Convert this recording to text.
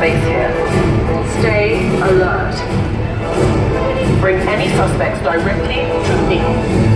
base here. Stay alert. Bring any suspects directly to me.